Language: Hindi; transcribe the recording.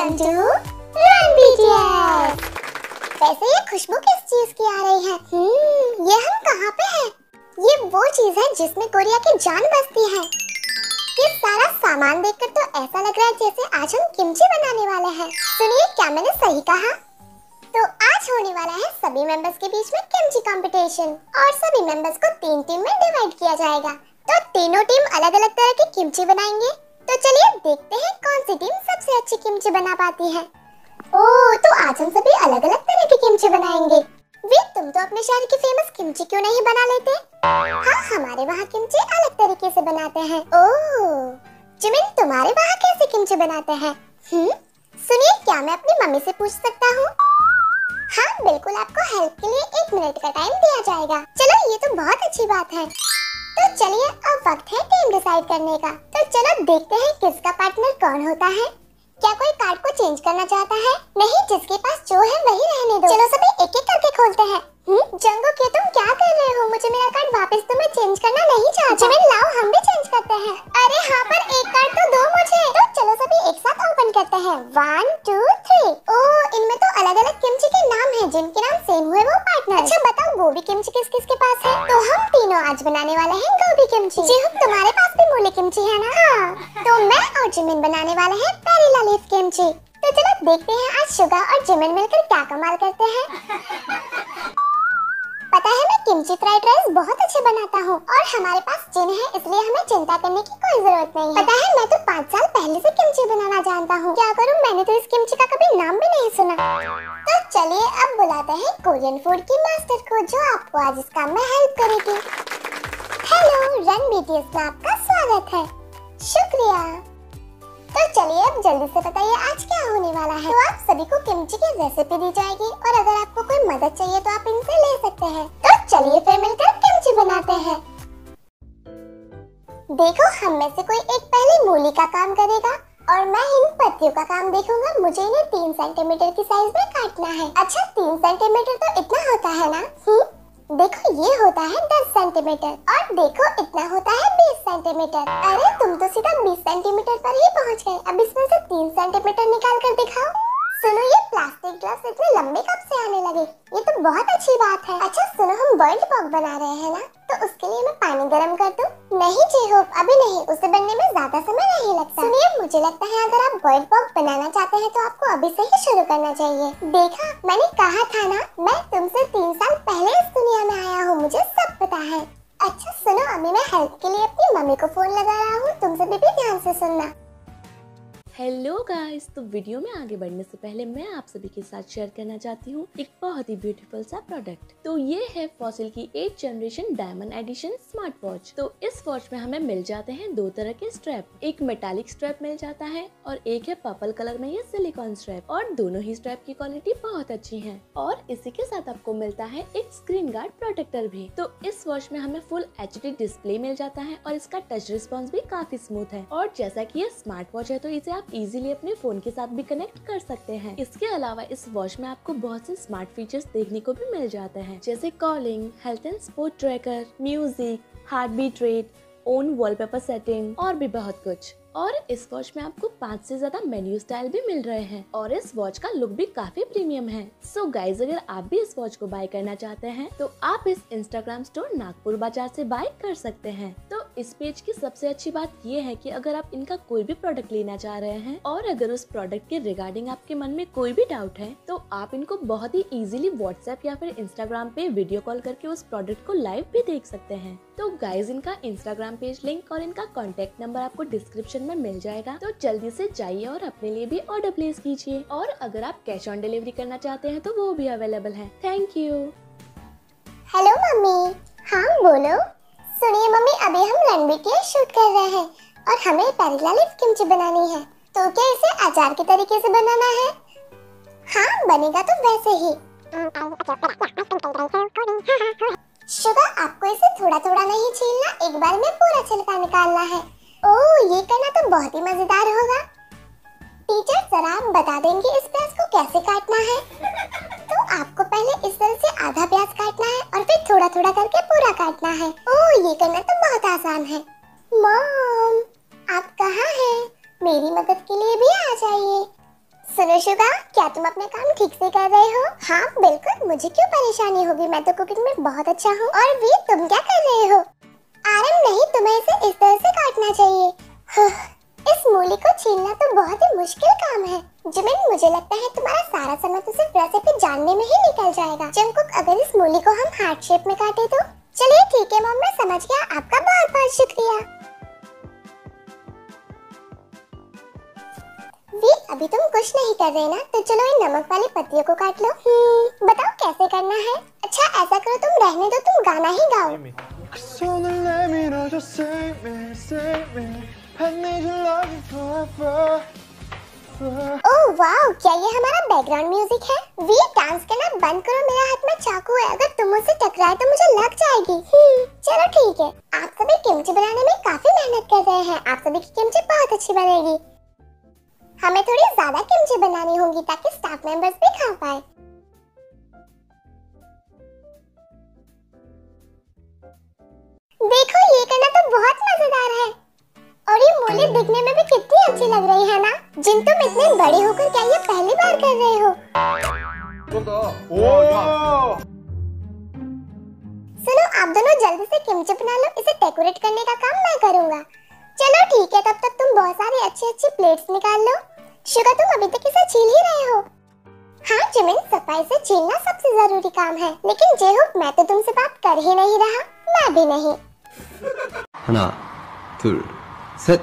वेलकम टू रन बीटीएस वैसे ये खुशबू किस चीज़ की आ रही है? हम्म, ये हम कहाँ पे हैं? ये वो चीज़ है जिसमें कोरिया की जान बसती है। ये सारा सामान देखकर तो ऐसा लग रहा है जैसे आज हम किमची बनाने वाले हैं। सुनिए क्या मैंने सही कहा? तो आज होने वाला है सभी मेंबर्स के बीच में किमची कंपटीशन और सभी मेंबर्स को तीन टीम में डिवाइड किया जाएगा। तो तीनों टीम अलग अलग तरह की किमची बनाएँगे। तो चलिए देखते हैं कौन सी टीम सबसे अच्छी किमची बना पाती है। ओह तो आज हम सभी अलग अलग तरह की किमची बनाएँगे। वे, तुम तो अपने शहर की फ़ेमस किमची क्यों नहीं बना लेते? हाँ हमारे वहाँ किमची अलग तरीके से बनाते हैं। ओह जिमिन तुम्हारे वहाँ कैसे किमची बनाते हैं? हम्म सुनिए, क्या मैं अपनी मम्मी से पूछ सकता हूँ? हाँ बिल्कुल आपको हेल्प के लिए एक मिनट का टाइम दिया जाएगा। चलो, ये तो बहुत अच्छी बात है। तो चलिए, अब वक्त है टीम डिसाइड करने का। चलो देखते हैं किसका पार्टनर कौन होता है। क्या कोई कार्ड को चेंज करना चाहता है? नहीं, जिसके पास जो है वही रहने दो। चलो सभी एक एक करके खोलते हैं। हम्म जंगो के तुम क्या कर रहे हो? मुझे मेरा कार्ड वापस तुम्हें चेंज करना नहीं चाहता। जिमिन लाओ, हम भी चेंज करते हैं। अरे हाँ पर एक कार्ड तो दो मुझे। तो चलो सभी एक साथ ओपन करते हैं। वन टू थ्री ओ इनमें तो अलग अलग किमची के नाम है, जिनके नाम सेम हुए वो पार्टनर अच्छा बताओ, गोभी किमची किस किस के पास है? तो हम तीनों आज बनाने वाले हैं गोभी किमची जी तुम्हारे पास भी मूली किमची है ना? मैं जिमिन बनाने वाले हैं पेरिला लीफ किमची तो चलो देखते हैं आज शुगा और जिमिन मिलकर क्या कमाल करते हैं। पता है मैं किमची फ्राइड राइस बहुत अच्छे बनाता हूँ और हमारे पास जिन है, इसलिए हमें चिंता करने की कोई ज़रूरत नहीं पता है मैं तो पाँच साल पहले से किमची बनाना जानता हूँ। क्या करूँ, मैंने तो इस किमची का कभी नाम भी नहीं सुना। तो चलिए अब बुलाते हैं कोरियन फ़ूड की मास्टर को, जो आपको आज इस काम में हेल्प करेगी। हेलो रन बीटीएस में आपका स्वागत है। शुक्रिया। तो चलिए अब जल्दी से बताइए आज क्या होने वाला है। तो आप सभी को किमची की रेसिपी दी जाएगी और अगर आपको कोई मदद चाहिए तो आप इनसे ले सकते हैं। तो चलिए फिर मिलकर किमची बनाते हैं। देखो, हम में से कोई एक पहले मूली का काम करेगा और मैं इन पत्तियों का काम देखूँगा। मुझे इन्हें तीन सेंटीमीटर की साइज़ में काटना है। अच्छा तीन सेंटीमीटर तो इतना होता है ना? हुँ? देखो, ये होता है 10 सेंटीमीटर और देखो, इतना होता है 20 सेंटीमीटर अरे, तुम तो सीधा 20 सेंटीमीटर पर ही पहुँच गए। अब इसमें से तीन सेंटीमीटर निकाल कर दिखाओ। सुनो, ये प्लास्टिक ग्लास इतने लंबे कब से आने लगे? ये तो बहुत अच्छी बात है। अच्छा सुनो, हम बर्ड पॉक बना रहे हैं ना? उसके लिए मैं पानी गर्म कर दूँ? नहीं, जी होप अभी नहीं। उसे बनने में ज़्यादा समय नहीं लगता। सुनिए, मुझे लगता है अगर आप बॉइल पॉक बनाना चाहते हैं तो आपको अभी से ही शुरू करना चाहिए। देखा, मैंने कहा था ना, मैं तुमसे तीन साल पहले इस दुनिया में आया हूँ, मुझे सब पता है। अच्छा सुनो, अभी मैं हेल्प के लिए अपनी मम्मी को फ़ोन लगा रहा हूँ तुम सभी भी ध्यान से सुनना। हेलो गाइस तो वीडियो में आगे बढ़ने से पहले मैं आप सभी के साथ शेयर करना चाहती हूँ एक बहुत ही ब्यूटीफुल सा प्रोडक्ट तो ये है फॉसिल की eight generation diamond edition smart watch तो इस वॉच में हमें मिल जाते हैं दो तरह के स्ट्रैप एक मेटालिक स्ट्रैप मिल जाता है और एक है पर्पल कलर में ये सिलिकॉन स्ट्रैप और दोनों ही स्ट्रैप की क्वालिटी बहुत अच्छी है. और इसी के साथ आपको मिलता है एक स्क्रीन गार्ड प्रोटेक्टर भी. तो इस वॉच में हमें फुल एचडी डिस्प्ले मिल जाता है और इसका टच रिस्पॉन्स भी काफ़ी स्मूथ है. और जैसा की ये स्मार्ट वॉच है तो इसे आप इजीली अपने फ़ोन के साथ भी कनेक्ट कर सकते हैं। इसके अलावा इस वॉच में आपको बहुत से स्मार्ट फीचर्स देखने को भी मिल जाते हैं, जैसे calling health and sport tracker music heart beat rate own wallpaper setting और भी बहुत कुछ। और इस वॉच में आपको पाँच से ज़्यादा मेन्यू स्टाइल भी मिल रहे हैं और इस वॉच का लुक भी काफ़ी प्रीमियम है। सो so गाइज़ अगर आप भी इस वॉच को बाय करना चाहते हैं तो आप इस इंस्टाग्राम स्टोर नागपुर बाज़ार से बाय कर सकते हैं। तो इस पेज की सबसे अच्छी बात ये है कि अगर आप इनका कोई भी प्रोडक्ट लेना चाह रहे हैं और अगर उस प्रोडक्ट के रिगार्डिंग आपके मन में कोई भी डाउट है तो आप इनको बहुत ही इजीली व्हाट्सएप या फिर इंस्टाग्राम पे वीडियो कॉल करके उस प्रोडक्ट को लाइव भी देख सकते हैं। तो गाइज़ इनका इंस्टाग्राम पेज लिंक और इनका कॉन्टेक्ट नंबर आपको डिस्क्रिप्शन में मिल जाएगा। तो जल्दी से जाइए और अपने लिए भी ऑर्डर प्लेस कीजिए। और अगर आप कैश ऑन डिलीवरी करना चाहते हैं तो वो भी अवेलेबल है। थैंक यू हेलो मम्मी। हाँ बोलो। सुनिए मम्मी, अभी हम रणबीर के शूट कर रहे हैं और हमें पैरेलल लिप किमची बनानी है। तो क्या इसे अचार के तरीके से बनाना है? हाँ बनेगा तो वैसे ही। शुगर आपको इसे थोड़ा थोड़ा नहीं छीलना, एक बार में पूरा छिलका निकालना है। ओह, ये करना तो बहुत ही मज़ेदार होगा। टीचर, जरा आप बता देंगे इस प्याज को कैसे काटना है? आपको पहले इस तरह से आधा प्याज काटना है और फिर थोड़ा थोड़ा करके पूरा काटना है। ओह, ये करना तो बहुत आसान है। मॉम, आप कहाँ हैं? मेरी मदद के लिए भी आ जाइए। सुनो शुगा क्या तुम अपना काम ठीक से कर रहे हो? हाँ बिल्कुल, मुझे क्यों परेशानी होगी? मैं तो कुकिंग में बहुत अच्छा हूँ। और वी, तुम क्या कर रहे हो? आरम नहीं, तुम्हें इसे इस तरह से काटना चाहिए। इस मूली को छीलना तो बहुत ही मुश्किल काम है। जिमिन मुझे लगता है तुम्हारा सारा समय तो सिर्फ़ रेसिपी जानने में ही निकल जाएगा। जंकुक अगर इस मूली को हम हार्ट शेप में काटे तो? चलिए ठीक है मम, मैं समझ गया। आपका बहुत बहुत शुक्रिया। वी, अभी तुम कुछ नहीं कर रहे ना? तो चलो इन नमक वाली पत्तियों को काट लो। बताओ कैसे करना है? अच्छा ऐसा करो तुम रहने दो, तुम गाना ही गाओ। क्या ये हमारा बैकग्राउंड म्यूज़िक है? वी डांस करना बंद करो, मेरे हाथ में चाकू है। अगर तुम मुझसे टकराए तो मुझे लग जाएगी। चलो ठीक है। आप सभी किमची बनाने में काफ़ी मेहनत कर रहे हैं। आप सभी की किमची बहुत अच्छी बनेगी। हमें थोड़ी ज़्यादा किमची बनानी होगी ताकि स्टाफ मेंबर्स भी खा पाए। देखो, ये करना तो बहुत मज़ेदार है। और ये मूली दिखने में भी कितनी अच्छी लग रही है ना? जिन तुम इतने बड़े होकर क्या ये पहली बार कर रहे हो 오! सुनो आप दोनों जल्दी से किमची बना लो इसे डेकोरेट करने का काम मैं करूंगा चलो ठीक है तब तक तुम बहुत सारी अच्छी अच्छी प्लेट्स निकाल लो शुगर तुम अभी तक इसे छील ही रहे हो हाँ जिमिन सफाई से छीलना सबसे जरूरी काम है लेकिन जेहुक मैं तो तुमसे बात कर ही नहीं रहा मैं भी नहीं 하나, 둘, 셋.